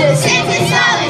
This is alweer